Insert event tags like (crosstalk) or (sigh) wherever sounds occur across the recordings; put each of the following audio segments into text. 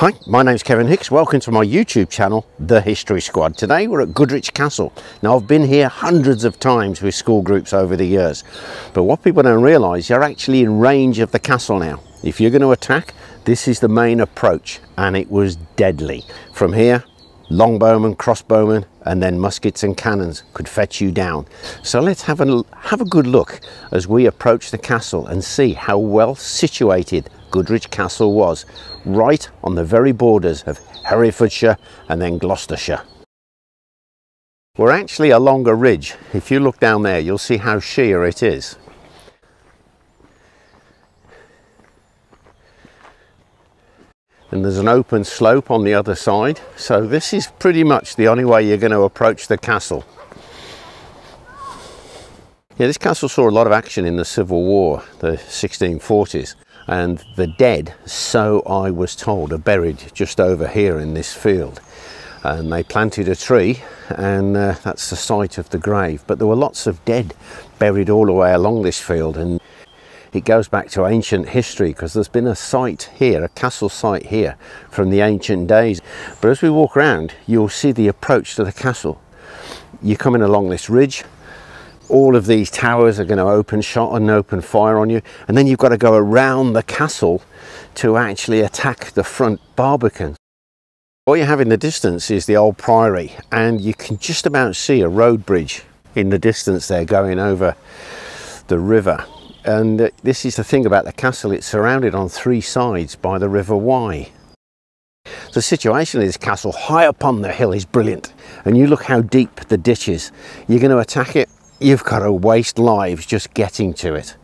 Hi, my name's Kevin Hicks. Welcome to my YouTube channel, The History Squad. Today we're at Goodrich Castle. Now I've been here hundreds of times with school groups over the years, but what people don't realise, you're actually in range of the castle now. If you're going to attack, this is the main approach and it was deadly. From here, longbowmen, crossbowmen, and then muskets and cannons could fetch you down. So let's have a, have a good look as we approach the castle and see how well situated Goodrich Castle was, right on the very borders of Herefordshire and then Gloucestershire. We're actually along a ridge. If you look down there, you'll see how sheer it is. and there's an open slope on the other side so this is pretty much the only way you're going to approach the castle yeah this castle saw a lot of action in the civil war the 1640s and the dead so i was told are buried just over here in this field and they planted a tree and uh, that's the site of the grave but there were lots of dead buried all the way along this field and it goes back to ancient history because there's been a site here, a castle site here from the ancient days. But as we walk around, you'll see the approach to the castle. You're coming along this ridge, all of these towers are going to open shot and open fire on you and then you've got to go around the castle to actually attack the front barbican. What you have in the distance is the old priory and you can just about see a road bridge in the distance there going over the river and uh, this is the thing about the castle, it's surrounded on three sides by the River Wye. The situation of this castle high up on the hill is brilliant. And you look how deep the ditch is. You're going to attack it, you've got to waste lives just getting to it.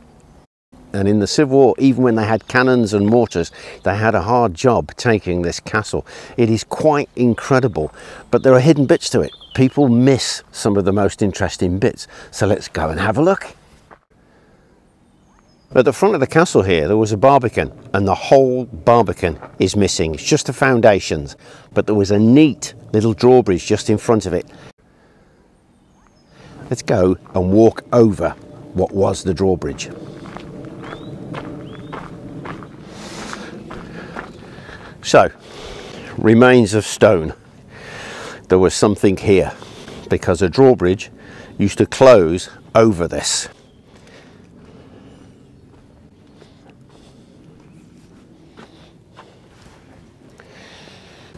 And in the Civil War, even when they had cannons and mortars, they had a hard job taking this castle. It is quite incredible, but there are hidden bits to it. People miss some of the most interesting bits. So let's go and have a look. At the front of the castle here, there was a barbican, and the whole barbican is missing. It's just the foundations, but there was a neat little drawbridge just in front of it. Let's go and walk over what was the drawbridge. So, remains of stone. There was something here because a drawbridge used to close over this.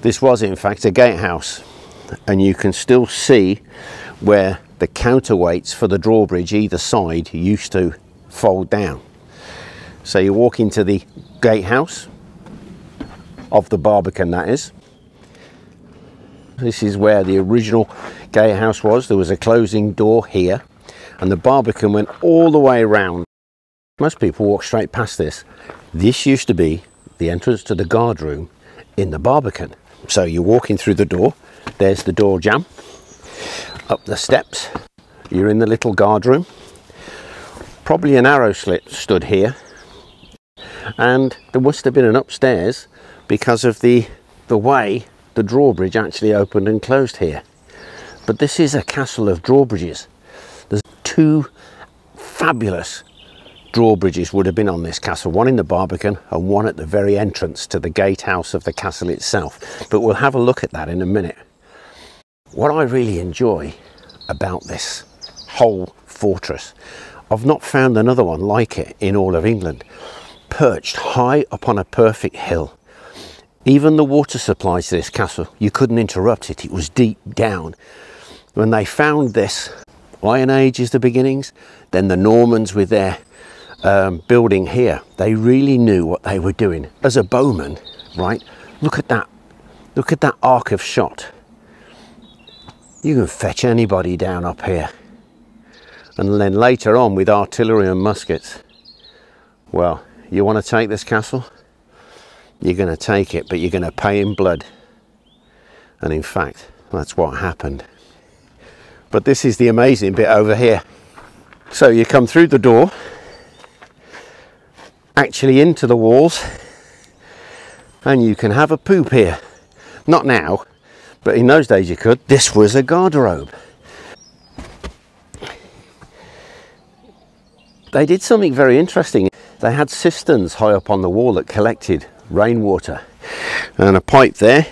This was in fact a gatehouse and you can still see where the counterweights for the drawbridge either side used to fold down. So you walk into the gatehouse of the Barbican that is. This is where the original gatehouse was. There was a closing door here and the Barbican went all the way around. Most people walk straight past this. This used to be the entrance to the guard room in the Barbican. So you're walking through the door, there's the door jamb, up the steps, you're in the little guard room. Probably an arrow slit stood here, and there must have been an upstairs because of the, the way the drawbridge actually opened and closed here. But this is a castle of drawbridges. There's two fabulous drawbridges would have been on this castle, one in the Barbican and one at the very entrance to the gatehouse of the castle itself. But we'll have a look at that in a minute. What I really enjoy about this whole fortress, I've not found another one like it in all of England, perched high upon a perfect hill. Even the water supply to this castle, you couldn't interrupt it, it was deep down. When they found this, Iron Age is the beginnings, then the Normans with their um, building here, they really knew what they were doing. As a bowman, right, look at that. Look at that arc of shot. You can fetch anybody down up here. And then later on with artillery and muskets, well, you want to take this castle? You're going to take it, but you're going to pay in blood. And in fact, that's what happened. But this is the amazing bit over here. So you come through the door, actually into the walls and you can have a poop here. Not now, but in those days you could. This was a garderobe. They did something very interesting. They had cisterns high up on the wall that collected rainwater. and a pipe there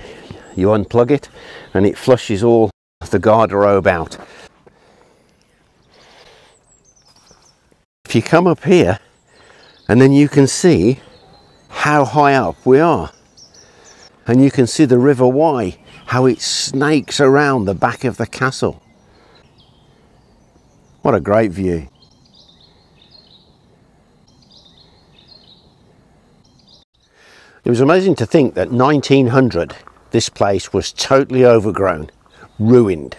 you unplug it and it flushes all the garderobe out if you come up here and then you can see how high up we are and you can see the river Wye how it snakes around the back of the castle what a great view It was amazing to think that 1900 this place was totally overgrown, ruined.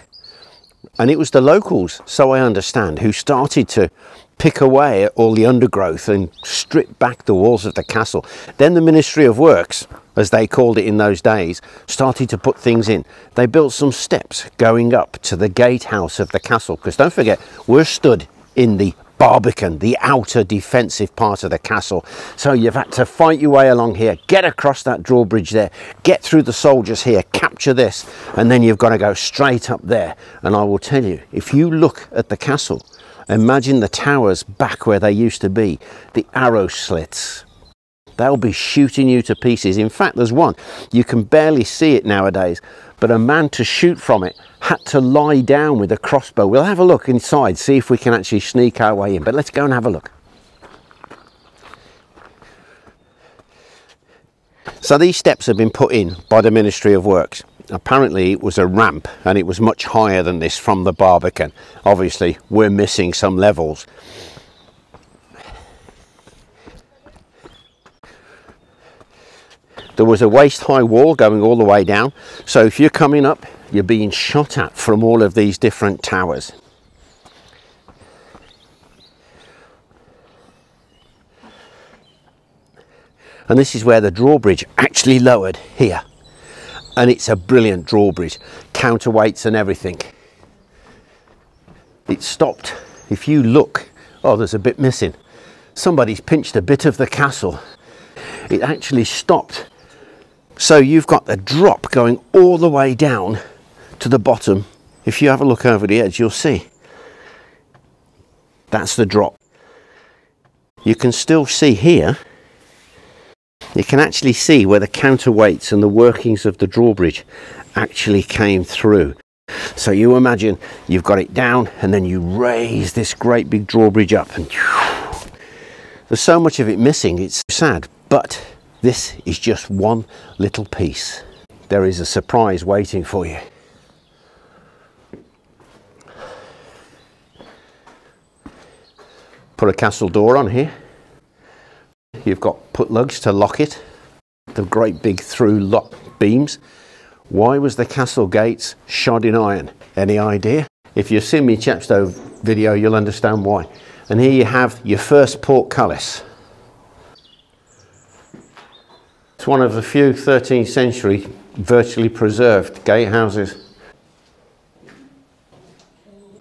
And it was the locals, so I understand, who started to pick away at all the undergrowth and strip back the walls of the castle. Then the Ministry of Works, as they called it in those days, started to put things in. They built some steps going up to the gatehouse of the castle, because don't forget, we're stood in the Barbican, the outer defensive part of the castle. So you've had to fight your way along here, get across that drawbridge there, get through the soldiers here, capture this, and then you've got to go straight up there. And I will tell you, if you look at the castle, imagine the towers back where they used to be, the arrow slits. They'll be shooting you to pieces. In fact, there's one, you can barely see it nowadays, but a man to shoot from it had to lie down with a crossbow. We'll have a look inside, see if we can actually sneak our way in, but let's go and have a look. So these steps have been put in by the Ministry of Works. Apparently it was a ramp and it was much higher than this from the Barbican. Obviously we're missing some levels. There was a waist high wall going all the way down. So if you're coming up, you're being shot at from all of these different towers. And this is where the drawbridge actually lowered here. And it's a brilliant drawbridge, counterweights and everything. It stopped. If you look, oh, there's a bit missing. Somebody's pinched a bit of the castle. It actually stopped so you've got the drop going all the way down to the bottom. If you have a look over the edge, you'll see. That's the drop. You can still see here, you can actually see where the counterweights and the workings of the drawbridge actually came through. So you imagine you've got it down and then you raise this great big drawbridge up and there's so much of it missing, it's sad, but this is just one little piece. There is a surprise waiting for you. Put a castle door on here. You've got put lugs to lock it. The great big through lock beams. Why was the castle gates shod in iron? Any idea? If you've seen me Chepstow video, you'll understand why. And here you have your first portcullis. It's one of the few 13th century virtually preserved gatehouses.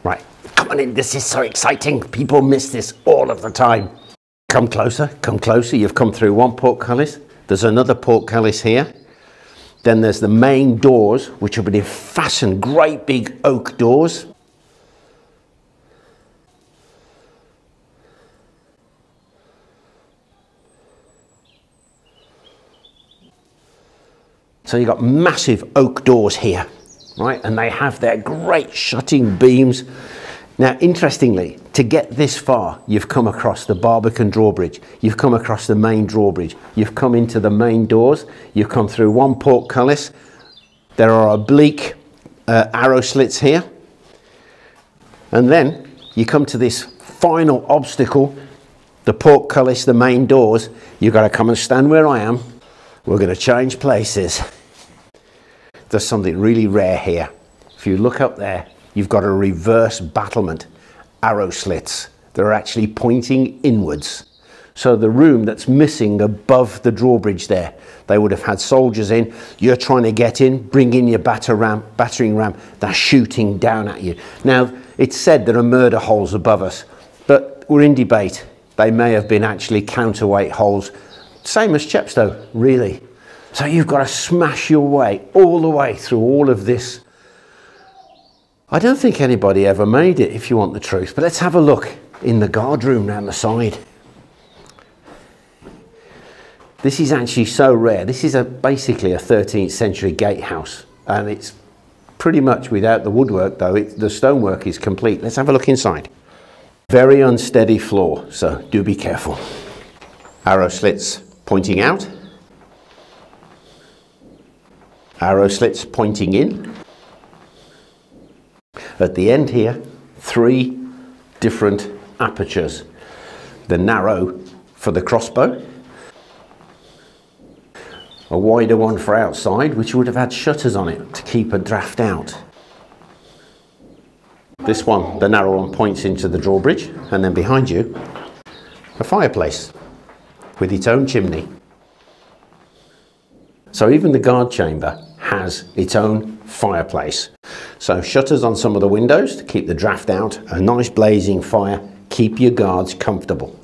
Right, come on in, this is so exciting. People miss this all of the time. Come closer, come closer. You've come through one portcullis. There's another portcullis here. Then there's the main doors, which have been fastened, great big oak doors. So you've got massive oak doors here, right? And they have their great shutting beams. Now, interestingly, to get this far, you've come across the Barbican drawbridge, you've come across the main drawbridge, you've come into the main doors, you've come through one portcullis. There are oblique uh, arrow slits here. And then you come to this final obstacle, the portcullis, the main doors. You've got to come and stand where I am. We're going to change places there's something really rare here. If you look up there, you've got a reverse battlement, arrow slits. that are actually pointing inwards. So the room that's missing above the drawbridge there, they would have had soldiers in. You're trying to get in, bring in your batter ram, battering ram. They're shooting down at you. Now, it's said there are murder holes above us, but we're in debate. They may have been actually counterweight holes, same as Chepstow, really. So you've got to smash your way all the way through all of this. I don't think anybody ever made it, if you want the truth, but let's have a look in the guard room down the side. This is actually so rare. This is a, basically a 13th century gatehouse and it's pretty much without the woodwork though. It, the stonework is complete. Let's have a look inside. Very unsteady floor, so do be careful. Arrow slits pointing out. Arrow slits pointing in. At the end here, three different apertures. The narrow for the crossbow, a wider one for outside, which would have had shutters on it to keep a draft out. This one, the narrow one, points into the drawbridge, and then behind you, a fireplace with its own chimney. So even the guard chamber has its own fireplace. So shutters on some of the windows to keep the draft out, a nice blazing fire, keep your guards comfortable.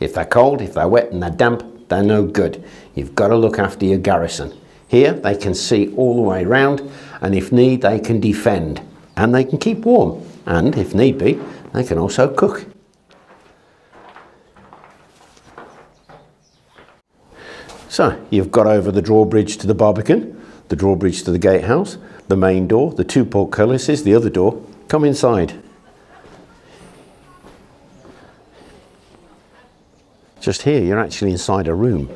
If they're cold, if they're wet and they're damp, they're no good. You've got to look after your garrison. Here they can see all the way round and if need they can defend and they can keep warm and if need be they can also cook. So you've got over the drawbridge to the Barbican, the drawbridge to the gatehouse, the main door, the two portcullises, the other door. Come inside. Just here, you're actually inside a room.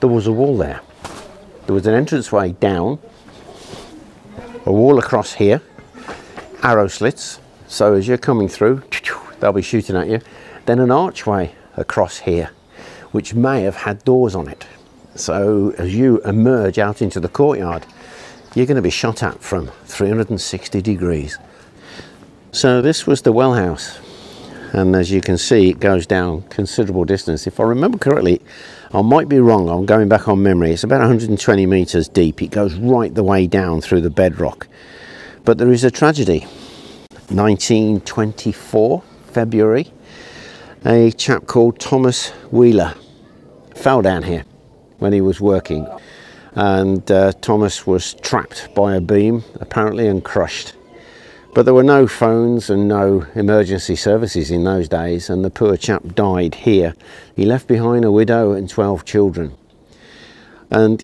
There was a wall there. There was an entranceway down, a wall across here, arrow slits. So as you're coming through, (tsk) they'll be shooting at you. Then an archway across here, which may have had doors on it. So as you emerge out into the courtyard, you're going to be shot at from 360 degrees. So this was the well house and as you can see it goes down considerable distance. If I remember correctly I might be wrong I'm going back on memory. It's about 120 meters deep. It goes right the way down through the bedrock. But there is a tragedy. 1924 February a chap called Thomas Wheeler fell down here when he was working and uh, Thomas was trapped by a beam apparently and crushed but there were no phones and no emergency services in those days, and the poor chap died here. He left behind a widow and 12 children. And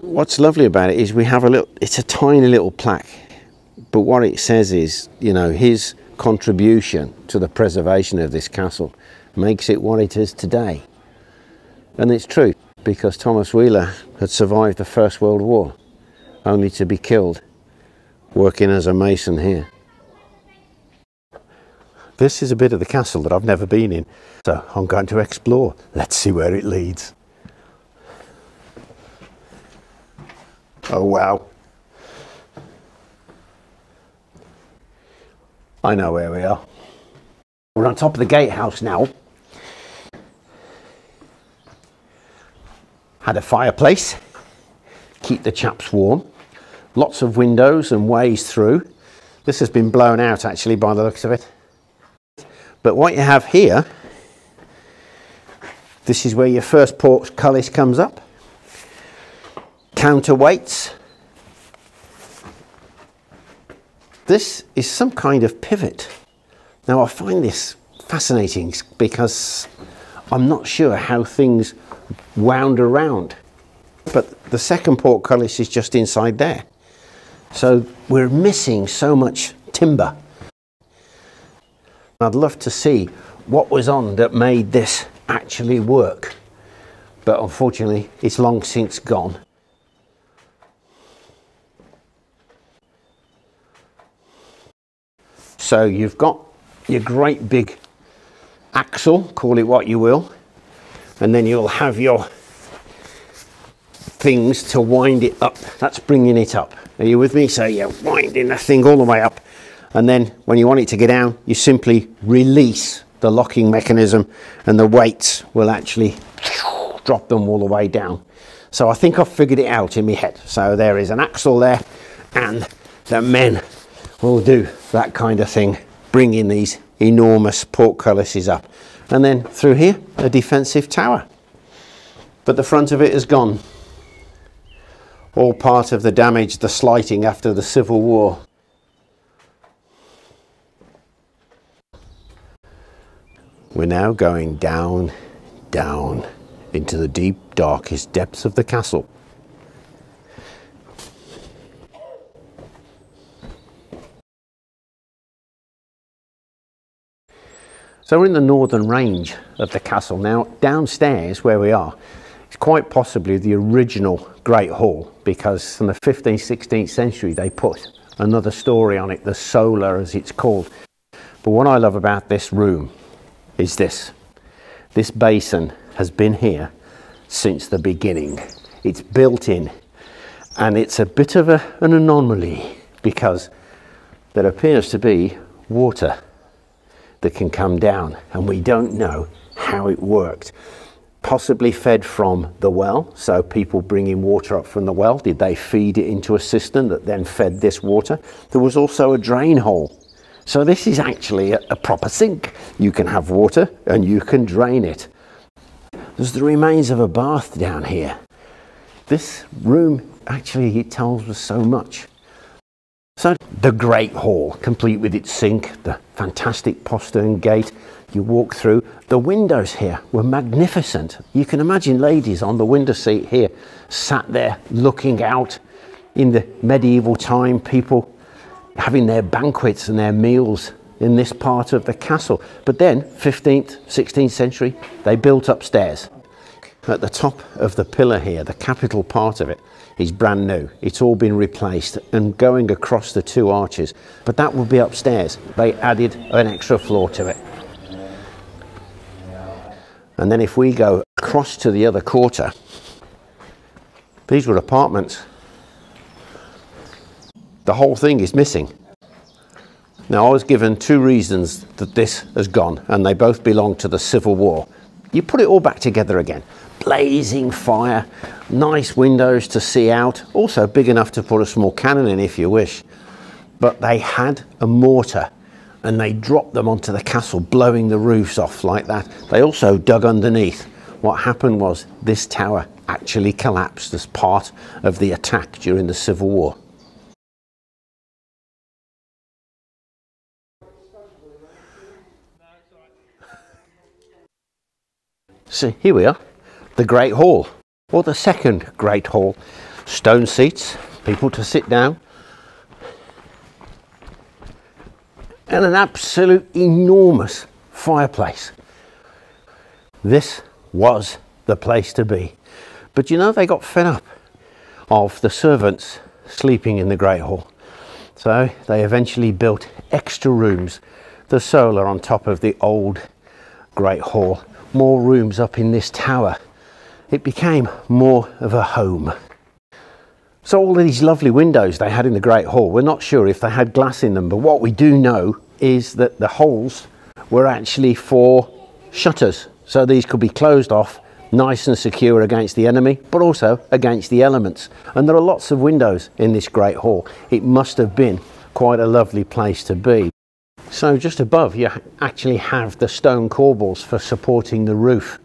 what's lovely about it is we have a little, it's a tiny little plaque, but what it says is, you know, his contribution to the preservation of this castle makes it what it is today. And it's true, because Thomas Wheeler had survived the First World War, only to be killed working as a mason here. This is a bit of the castle that I've never been in, so I'm going to explore. Let's see where it leads. Oh wow. I know where we are. We're on top of the gatehouse now. Had a fireplace, keep the chaps warm. Lots of windows and ways through. This has been blown out actually by the looks of it. But what you have here, this is where your first portcullis comes up. Counterweights. This is some kind of pivot. Now I find this fascinating because I'm not sure how things wound around. But the second portcullis is just inside there. So we're missing so much timber. I'd love to see what was on that made this actually work. But unfortunately, it's long since gone. So you've got your great big axle, call it what you will, and then you'll have your things to wind it up. That's bringing it up. Are you with me? So you're winding the thing all the way up and then when you want it to get down you simply release the locking mechanism and the weights will actually drop them all the way down so I think I've figured it out in my head so there is an axle there and the men will do that kind of thing bringing these enormous portcullises up and then through here a defensive tower. But the front of it is gone. All part of the damage the slighting after the Civil War. We're now going down, down into the deep, darkest depths of the castle. So we're in the northern range of the castle. Now, downstairs where we are, it's quite possibly the original Great Hall because in the 15th, 16th century they put another story on it, the solar as it's called. But what I love about this room is this. This basin has been here since the beginning. It's built in and it's a bit of a, an anomaly because there appears to be water that can come down and we don't know how it worked. Possibly fed from the well, so people bringing water up from the well, did they feed it into a cistern that then fed this water? There was also a drain hole. So this is actually a, a proper sink. You can have water and you can drain it. There's the remains of a bath down here. This room actually it tells us so much. So the Great Hall, complete with its sink, the fantastic postern gate you walk through. The windows here were magnificent. You can imagine ladies on the window seat here, sat there looking out in the medieval time, people having their banquets and their meals in this part of the castle. But then, 15th, 16th century, they built upstairs. At the top of the pillar here, the capital part of it, is brand new. It's all been replaced and going across the two arches. But that would be upstairs. They added an extra floor to it. And then if we go across to the other quarter, these were apartments. The whole thing is missing. Now I was given two reasons that this has gone and they both belong to the Civil War. You put it all back together again blazing fire, nice windows to see out, also big enough to put a small cannon in if you wish. But they had a mortar and they dropped them onto the castle, blowing the roofs off like that. They also dug underneath. What happened was this tower actually collapsed as part of the attack during the Civil War. So here we are the Great Hall, or the second Great Hall. Stone seats, people to sit down, and an absolute enormous fireplace. This was the place to be. But you know, they got fed up of the servants sleeping in the Great Hall. So they eventually built extra rooms, the solar on top of the old Great Hall, more rooms up in this tower it became more of a home. So all these lovely windows they had in the Great Hall, we're not sure if they had glass in them, but what we do know is that the holes were actually for shutters. So these could be closed off nice and secure against the enemy, but also against the elements. And there are lots of windows in this Great Hall. It must have been quite a lovely place to be. So just above you actually have the stone corbels for supporting the roof.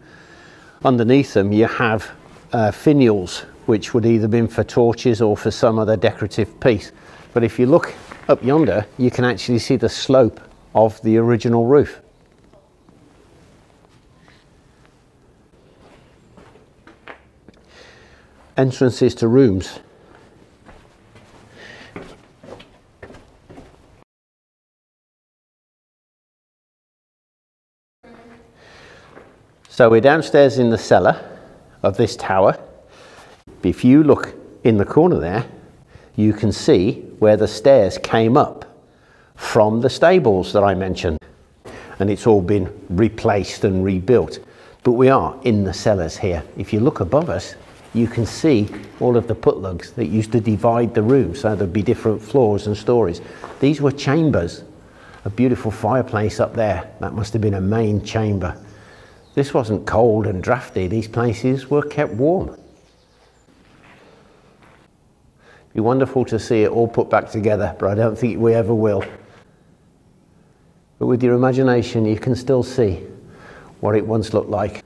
Underneath them you have uh, finials which would either been for torches or for some other decorative piece. But if you look up yonder, you can actually see the slope of the original roof. Entrances to rooms. So we're downstairs in the cellar of this tower. If you look in the corner there, you can see where the stairs came up from the stables that I mentioned. And it's all been replaced and rebuilt. But we are in the cellars here. If you look above us, you can see all of the putlugs that used to divide the room so there'd be different floors and stories. These were chambers. A beautiful fireplace up there. That must have been a main chamber. This wasn't cold and drafty, these places were kept warm. It'd be wonderful to see it all put back together, but I don't think we ever will. But with your imagination, you can still see what it once looked like.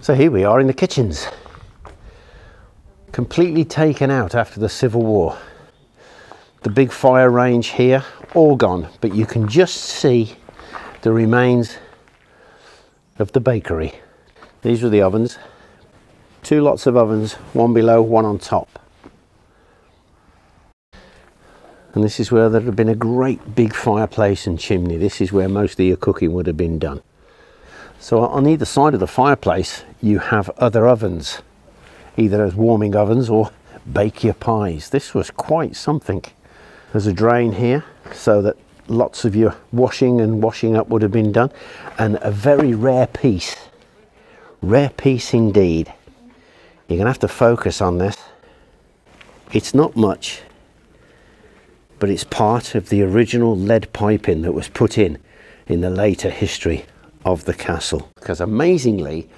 So here we are in the kitchens, completely taken out after the Civil War. The big fire range here, all gone, but you can just see the remains of the bakery. These were the ovens. Two lots of ovens, one below, one on top. And this is where there'd have been a great big fireplace and chimney. This is where most of your cooking would have been done. So on either side of the fireplace, you have other ovens, either as warming ovens or bake your pies. This was quite something. There's a drain here so that lots of your washing and washing up would have been done. And a very rare piece, rare piece indeed. You're to have to focus on this. It's not much, but it's part of the original lead piping that was put in in the later history of the castle. Because amazingly,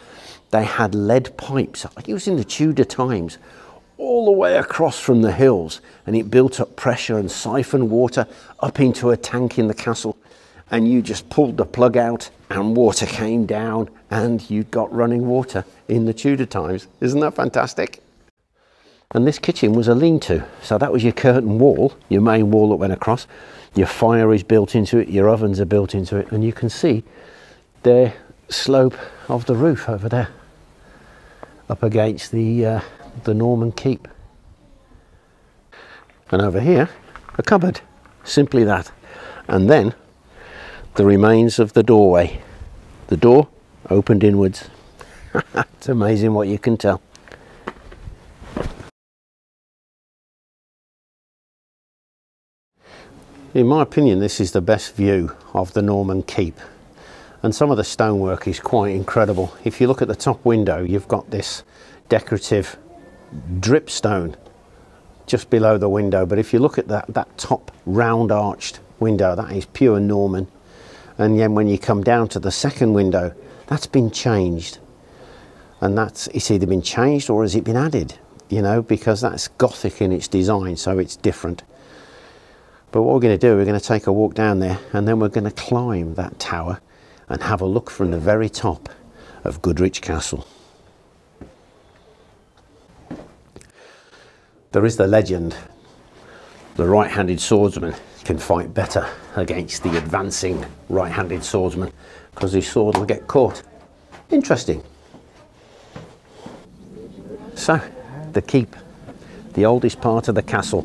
they had lead pipes it was in the Tudor times all the way across from the hills and it built up pressure and siphoned water up into a tank in the castle and you just pulled the plug out and water came down and you got running water in the Tudor times. Isn't that fantastic? And this kitchen was a lean-to, so that was your curtain wall, your main wall that went across. Your fire is built into it, your ovens are built into it, and you can see the slope of the roof over there, up against the uh, the Norman keep. And over here, a cupboard, simply that. And then the remains of the doorway. The door opened inwards. (laughs) it's amazing what you can tell. In my opinion, this is the best view of the Norman Keep. And some of the stonework is quite incredible. If you look at the top window, you've got this decorative dripstone just below the window. But if you look at that, that top round arched window, that is pure Norman. And then when you come down to the second window, that's been changed. And that's, it's either been changed or has it been added, you know, because that's Gothic in its design, so it's different. But what we're going to do, we're going to take a walk down there and then we're going to climb that tower and have a look from the very top of Goodrich Castle. There is the legend the right handed swordsman can fight better against the advancing right handed swordsman because his sword will get caught. Interesting. So, the keep, the oldest part of the castle.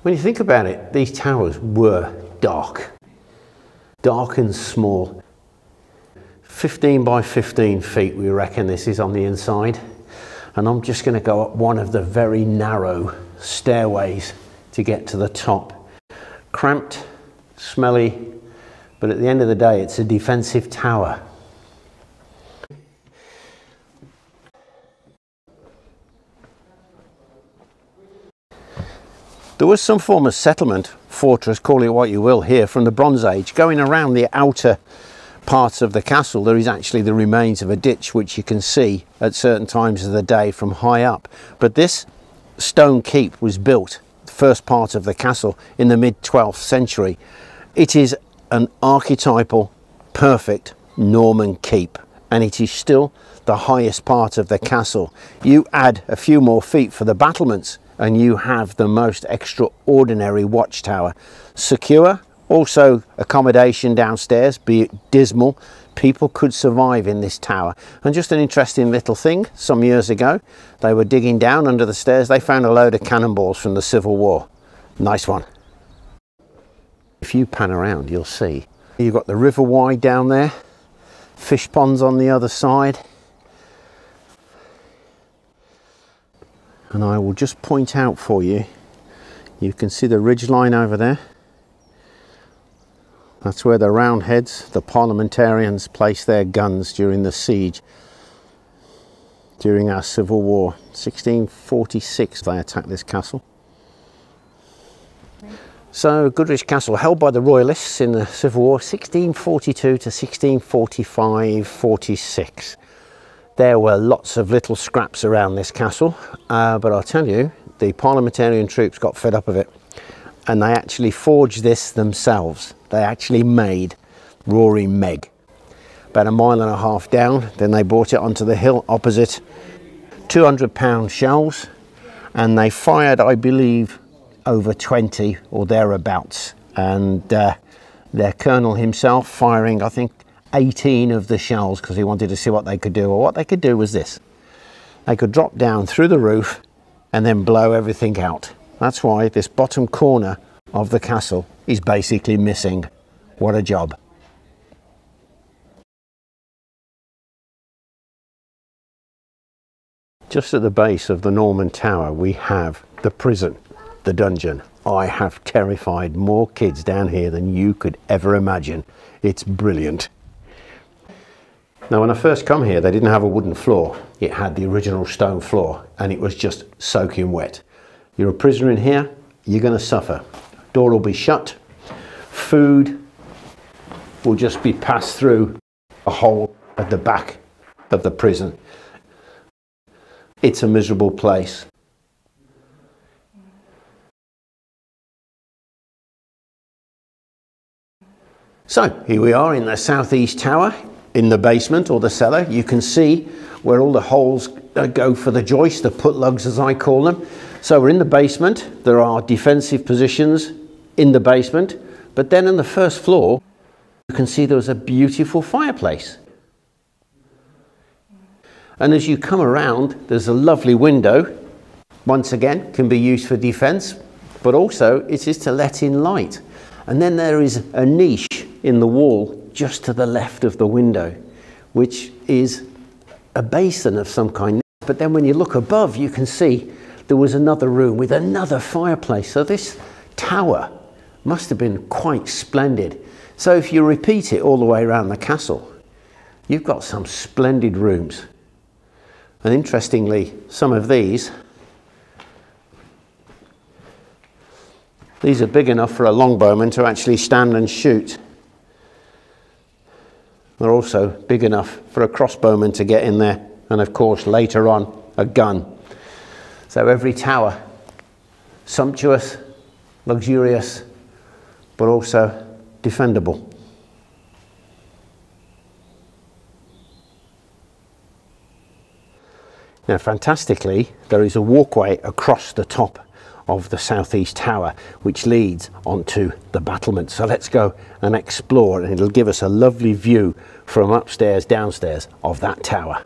When you think about it, these towers were dark dark and small. 15 by 15 feet, we reckon this is on the inside. And I'm just going to go up one of the very narrow stairways to get to the top. Cramped, smelly, but at the end of the day, it's a defensive tower. There was some form of settlement fortress, call it what you will here, from the Bronze Age. Going around the outer parts of the castle, there is actually the remains of a ditch which you can see at certain times of the day from high up. But this stone keep was built, the first part of the castle, in the mid 12th century. It is an archetypal, perfect Norman keep, and it is still the highest part of the castle. You add a few more feet for the battlements and you have the most extraordinary watchtower. Secure, also accommodation downstairs, be it dismal, people could survive in this tower. And just an interesting little thing, some years ago, they were digging down under the stairs, they found a load of cannonballs from the Civil War. Nice one. If you pan around, you'll see. You've got the River Wye down there, fish ponds on the other side, and I will just point out for you you can see the ridge line over there? That's where the roundheads the parliamentarians placed their guns during the siege during our civil war. 1646 they attacked this castle. So Goodrich Castle held by the royalists in the civil war 1642 to 1645 46 there were lots of little scraps around this castle, uh, but I'll tell you, the parliamentarian troops got fed up of it and they actually forged this themselves. They actually made Roaring Meg. About a mile and a half down, then they brought it onto the hill opposite 200 pound shells and they fired, I believe, over 20 or thereabouts. And uh, their colonel himself firing, I think, 18 of the shells because he wanted to see what they could do. Or what they could do was this they could drop down through the roof and then blow everything out. That's why this bottom corner of the castle is basically missing. What a job. Just at the base of the Norman Tower, we have the prison, the dungeon. I have terrified more kids down here than you could ever imagine. It's brilliant. Now, when I first come here, they didn't have a wooden floor. It had the original stone floor and it was just soaking wet. You're a prisoner in here, you're going to suffer. Door will be shut. Food will just be passed through a hole at the back of the prison. It's a miserable place. So here we are in the southeast tower in the basement or the cellar. You can see where all the holes uh, go for the joist, the put lugs as I call them. So we're in the basement. There are defensive positions in the basement. But then on the first floor, you can see there's a beautiful fireplace. And as you come around, there's a lovely window. Once again, can be used for defense, but also it is to let in light. And then there is a niche in the wall just to the left of the window, which is a basin of some kind. But then when you look above, you can see there was another room with another fireplace. So this tower must have been quite splendid. So if you repeat it all the way around the castle, you've got some splendid rooms. And interestingly, some of these, these are big enough for a longbowman to actually stand and shoot. They're also big enough for a crossbowman to get in there, and of course, later on, a gun. So every tower, sumptuous, luxurious, but also defendable. Now, fantastically, there is a walkway across the top of the southeast tower, which leads onto the battlement. So let's go and explore, and it'll give us a lovely view from upstairs, downstairs of that tower.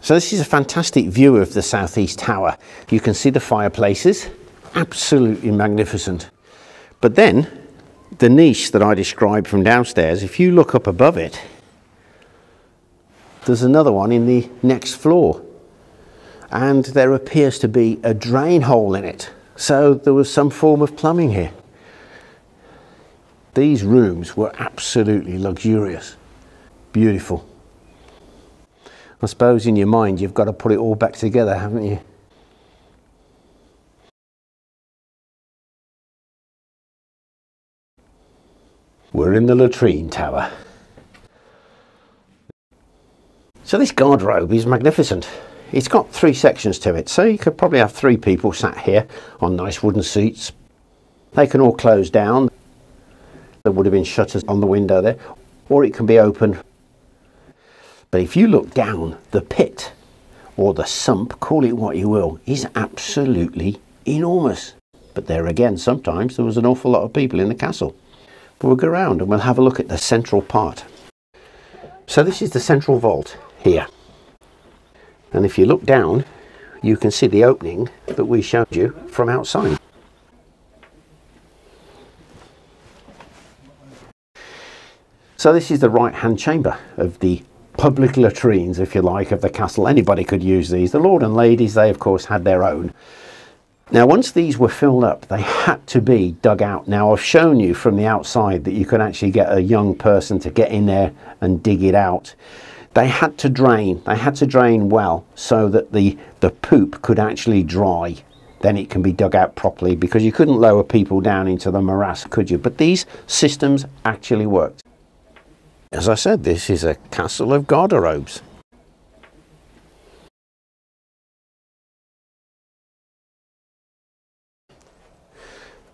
So this is a fantastic view of the southeast tower. You can see the fireplaces, absolutely magnificent. But then the niche that I described from downstairs, if you look up above it, there's another one in the next floor. And there appears to be a drain hole in it. So there was some form of plumbing here. These rooms were absolutely luxurious, beautiful. I suppose in your mind you've got to put it all back together, haven't you? We're in the latrine tower. So this garderobe is magnificent. It's got three sections to it, so you could probably have three people sat here on nice wooden seats. They can all close down. There would have been shutters on the window there, or it can be open. But if you look down, the pit or the sump, call it what you will, is absolutely enormous. But there again, sometimes there was an awful lot of people in the castle. But we'll go around and we'll have a look at the central part. So this is the central vault here. And if you look down, you can see the opening that we showed you from outside. So this is the right hand chamber of the public latrines, if you like, of the castle. Anybody could use these. The lord and ladies, they of course had their own. Now once these were filled up, they had to be dug out. Now I've shown you from the outside that you could actually get a young person to get in there and dig it out they had to drain. They had to drain well so that the the poop could actually dry. Then it can be dug out properly because you couldn't lower people down into the morass could you? But these systems actually worked. As i said this is a castle of garderobes.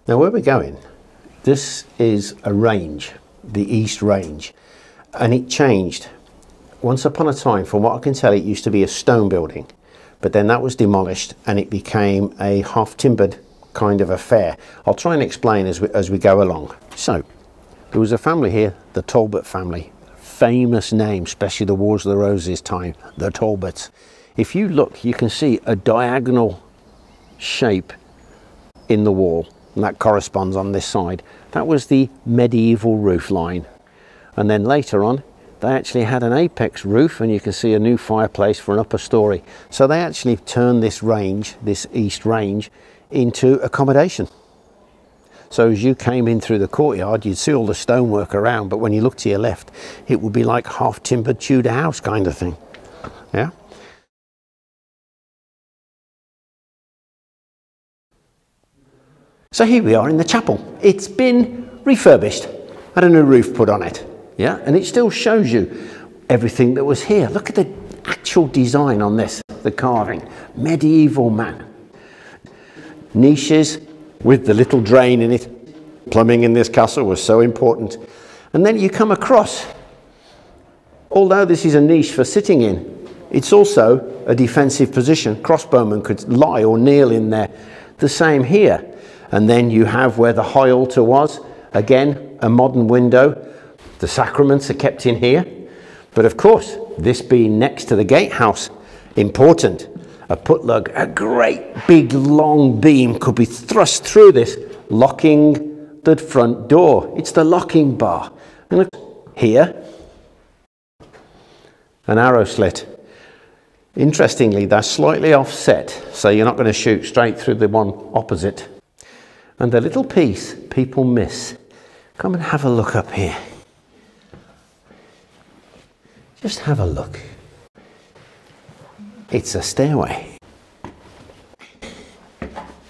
Now where we're going this is a range the east range and it changed once upon a time, from what I can tell, it used to be a stone building, but then that was demolished and it became a half timbered kind of affair. I'll try and explain as we, as we go along. So, there was a family here, the Talbot family. Famous name, especially the Wars of the Roses time, the Talbots. If you look, you can see a diagonal shape in the wall, and that corresponds on this side. That was the medieval roof line. And then later on, they actually had an apex roof and you can see a new fireplace for an upper story. So they actually turned this range, this east range, into accommodation. So as you came in through the courtyard, you'd see all the stonework around, but when you look to your left, it would be like half timbered Tudor house kind of thing. Yeah. So here we are in the chapel. It's been refurbished, had a new roof put on it. Yeah, and it still shows you everything that was here. Look at the actual design on this, the carving. Medieval man. Niches with the little drain in it. Plumbing in this castle was so important. And then you come across, although this is a niche for sitting in, it's also a defensive position. Crossbowmen could lie or kneel in there. The same here. And then you have where the high altar was, again, a modern window. The sacraments are kept in here. But of course, this being next to the gatehouse, important. A putlog, a great big long beam could be thrust through this, locking the front door. It's the locking bar. And here, an arrow slit. Interestingly, they're slightly offset, so you're not going to shoot straight through the one opposite. And the little piece people miss. Come and have a look up here. Just have a look. It's a stairway.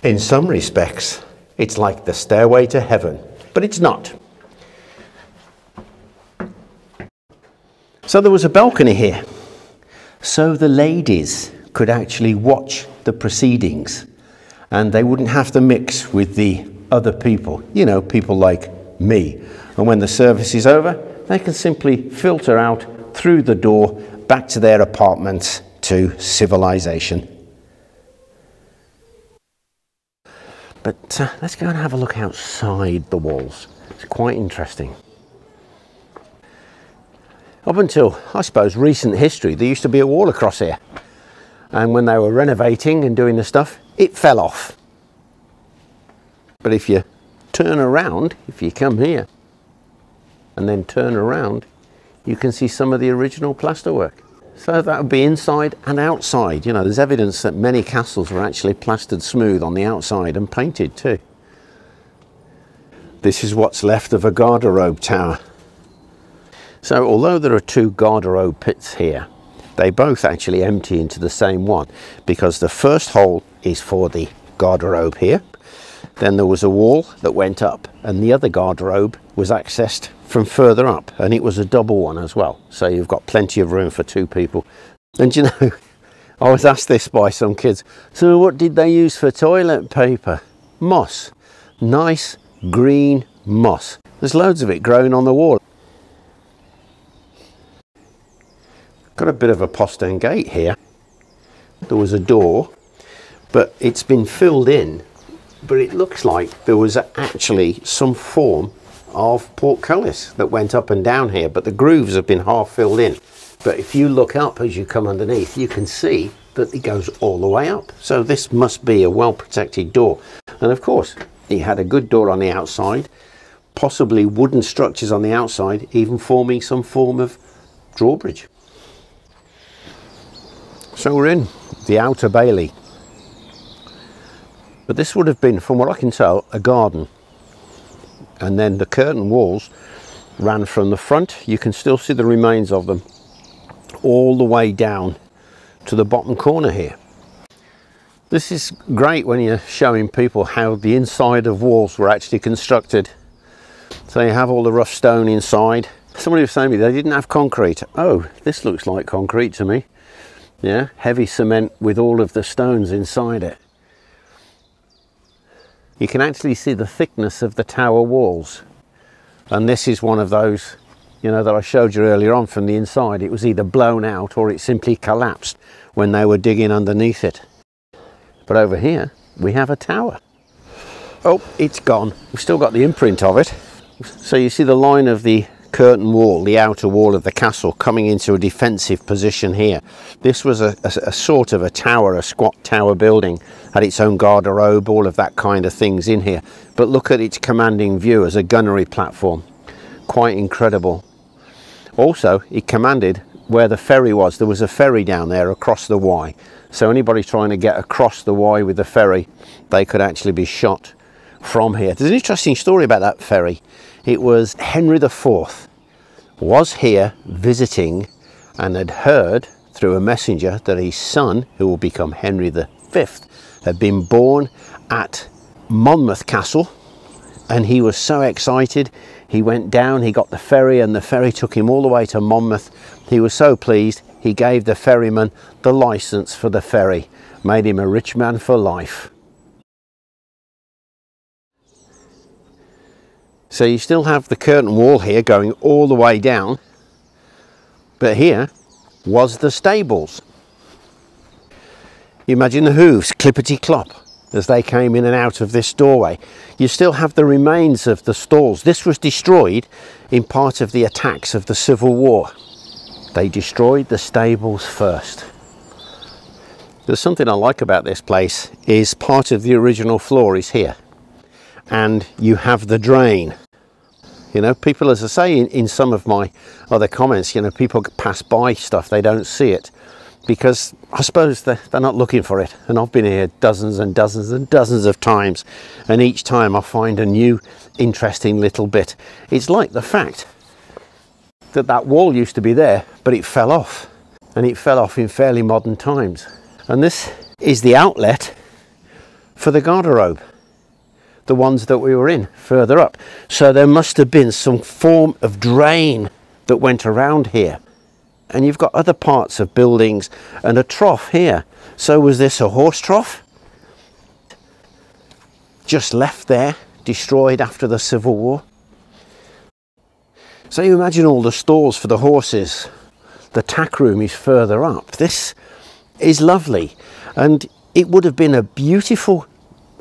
In some respects, it's like the stairway to heaven, but it's not. So there was a balcony here, so the ladies could actually watch the proceedings and they wouldn't have to mix with the other people, you know, people like me. And when the service is over, they can simply filter out through the door back to their apartment to civilization. But uh, let's go and have a look outside the walls. It's quite interesting. Up until, I suppose, recent history, there used to be a wall across here. And when they were renovating and doing the stuff, it fell off. But if you turn around, if you come here and then turn around, you can see some of the original plasterwork. So that would be inside and outside. You know, there's evidence that many castles were actually plastered smooth on the outside and painted too. This is what's left of a garderobe tower. So although there are two garderobe pits here, they both actually empty into the same one because the first hole is for the garderobe here. Then there was a wall that went up and the other garderobe was accessed from further up and it was a double one as well. So you've got plenty of room for two people. And you know (laughs) I was asked this by some kids. So what did they use for toilet paper? Moss. Nice green moss. There's loads of it growing on the wall. Got a bit of a postern gate here. There was a door but it's been filled in but it looks like there was actually some form of portcullis that went up and down here, but the grooves have been half filled in. But if you look up as you come underneath, you can see that it goes all the way up. So this must be a well protected door. And of course, he had a good door on the outside, possibly wooden structures on the outside, even forming some form of drawbridge. So we're in the outer bailey. But this would have been, from what I can tell, a garden and then the curtain walls ran from the front. You can still see the remains of them all the way down to the bottom corner here. This is great when you're showing people how the inside of walls were actually constructed. So you have all the rough stone inside. Somebody was saying to me they didn't have concrete. Oh this looks like concrete to me. Yeah heavy cement with all of the stones inside it you can actually see the thickness of the tower walls. And this is one of those you know, that I showed you earlier on from the inside. It was either blown out or it simply collapsed when they were digging underneath it. But over here, we have a tower. Oh, it's gone. We've still got the imprint of it. So you see the line of the curtain wall, the outer wall of the castle, coming into a defensive position here. This was a, a, a, sort of a tower, a squat tower building, had its own garderobe, all of that kind of things in here. But look at its commanding view as a gunnery platform. Quite incredible. Also, it commanded where the ferry was. There was a ferry down there across the Wye. So anybody trying to get across the Wye with the ferry, they could actually be shot from here. There's an interesting story about that ferry. It was Henry IV was here visiting and had heard through a messenger that his son, who will become Henry V, had been born at Monmouth Castle. And he was so excited he went down he got the ferry and the ferry took him all the way to Monmouth. He was so pleased he gave the ferryman the license for the ferry made him a rich man for life So you still have the curtain wall here going all the way down, but here was the stables. You imagine the hooves, clippity clop, as they came in and out of this doorway. You still have the remains of the stalls. This was destroyed in part of the attacks of the Civil War. They destroyed the stables first. There's something I like about this place is part of the original floor is here and you have the drain you know people as i say in, in some of my other comments you know people pass by stuff they don't see it because i suppose they're, they're not looking for it. And i've been here dozens and dozens and dozens of times and each time i find a new interesting little bit. It's like the fact that that wall used to be there but it fell off and it fell off in fairly modern times. And this is the outlet for the garderobe the ones that we were in further up. So there must have been some form of drain that went around here. And you've got other parts of buildings and a trough here. So was this a horse trough? Just left there, destroyed after the Civil War. So you imagine all the stalls for the horses. The tack room is further up. This is lovely. And it would have been a beautiful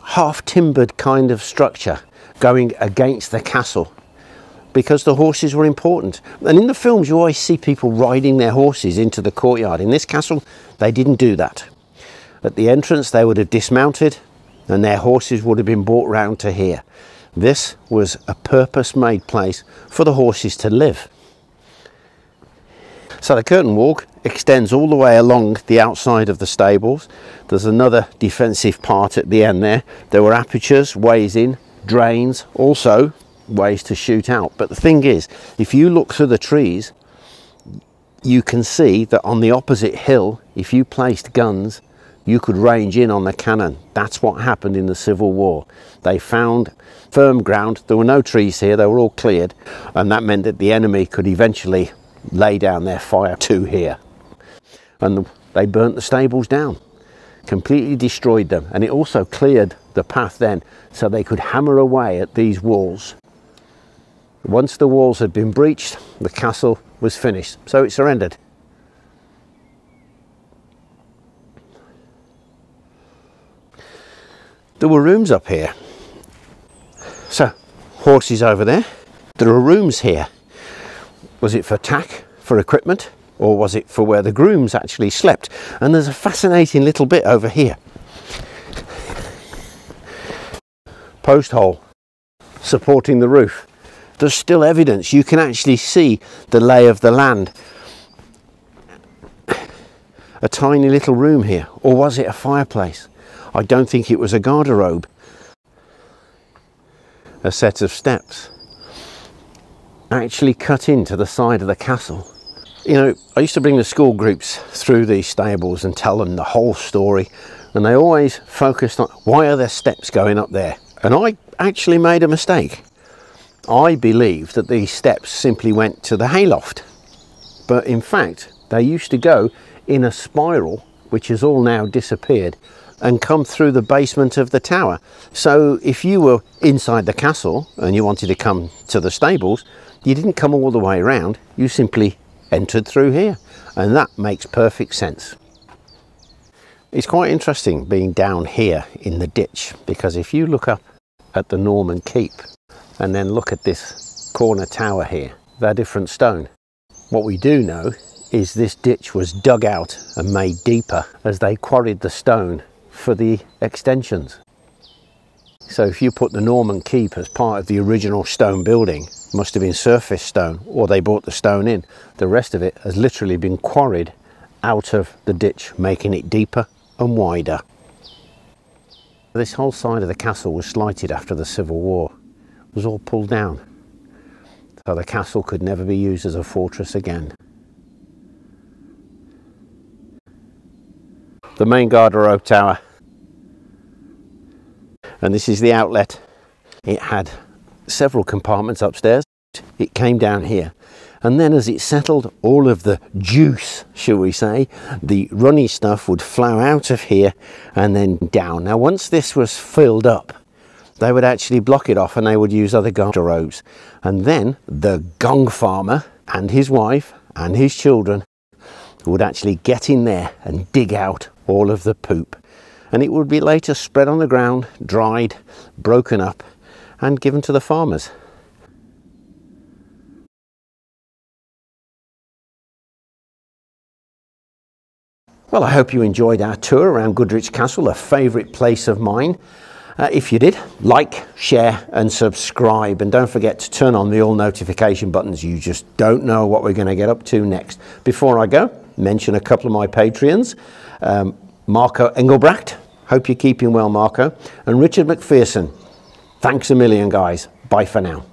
half timbered kind of structure going against the castle because the horses were important. And in the films, you always see people riding their horses into the courtyard. In this castle, they didn't do that. At the entrance, they would have dismounted and their horses would have been brought round to here. This was a purpose made place for the horses to live. So the curtain walk extends all the way along the outside of the stables. There's another defensive part at the end there. There were apertures, ways in, drains, also ways to shoot out. But the thing is, if you look through the trees, you can see that on the opposite hill, if you placed guns, you could range in on the cannon. That's what happened in the Civil War. They found firm ground. There were no trees here, they were all cleared, and that meant that the enemy could eventually lay down their fire to here. And they burnt the stables down, completely destroyed them. And it also cleared the path then so they could hammer away at these walls. Once the walls had been breached, the castle was finished. So it surrendered. There were rooms up here. So, horses over there. There are rooms here. Was it for tack, for equipment, or was it for where the grooms actually slept? And there's a fascinating little bit over here. Post hole supporting the roof. There's still evidence. You can actually see the lay of the land. A tiny little room here. Or was it a fireplace? I don't think it was a garderobe. A set of steps actually cut into the side of the castle. You know, I used to bring the school groups through these stables and tell them the whole story, and they always focused on why are there steps going up there? And I actually made a mistake. I believed that these steps simply went to the hayloft, but in fact, they used to go in a spiral, which has all now disappeared, and come through the basement of the tower. So if you were inside the castle and you wanted to come to the stables, you didn't come all the way around, you simply entered through here. And that makes perfect sense. It's quite interesting being down here in the ditch because if you look up at the Norman Keep and then look at this corner tower here, they're different stone. What we do know is this ditch was dug out and made deeper as they quarried the stone for the extensions. So if you put the Norman Keep as part of the original stone building, must have been surface stone or they brought the stone in. The rest of it has literally been quarried out of the ditch, making it deeper and wider. This whole side of the castle was slighted after the Civil War. It was all pulled down. So the castle could never be used as a fortress again. The main garderobe tower. And this is the outlet. It had several compartments upstairs. It came down here and then as it settled all of the juice shall we say the runny stuff would flow out of here and then down now once this was filled up they would actually block it off and they would use other garderobes and then the gong farmer and his wife and his children would actually get in there and dig out all of the poop and it would be later spread on the ground dried broken up and given to the farmers Well, I hope you enjoyed our tour around Goodrich Castle, a favourite place of mine. Uh, if you did, like, share and subscribe. And don't forget to turn on the all notification buttons. You just don't know what we're going to get up to next. Before I go, mention a couple of my Patreons. Um, Marco Engelbrecht, hope you're keeping well, Marco. And Richard McPherson. Thanks a million, guys. Bye for now.